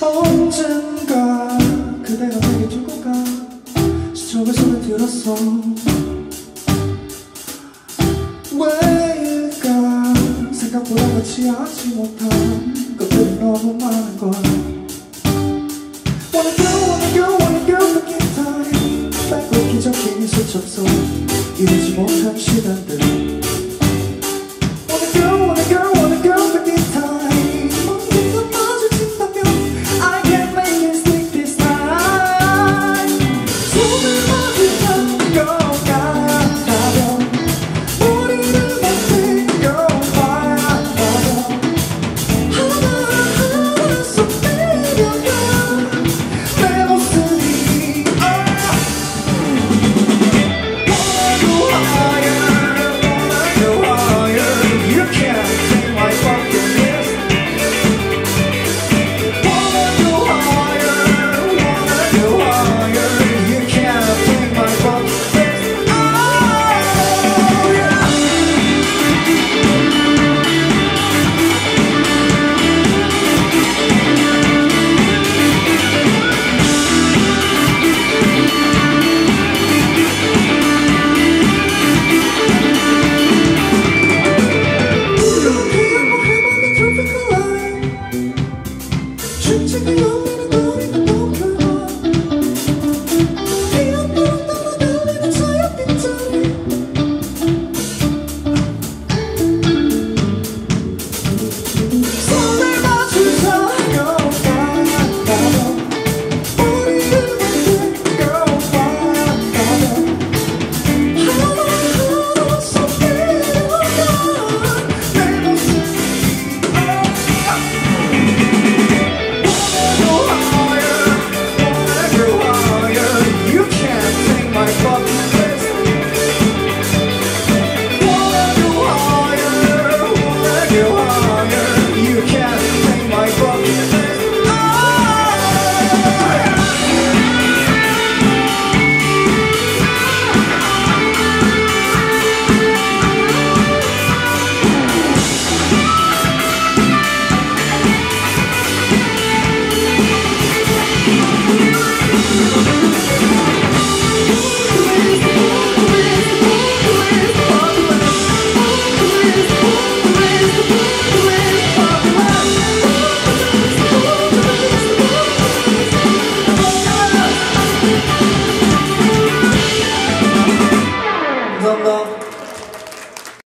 언젠가 그대가 내게 조금가 수첩을 손에 들었어. 왜일까 생각보다 같이 하지 못한 것들이 너무 많은 걸.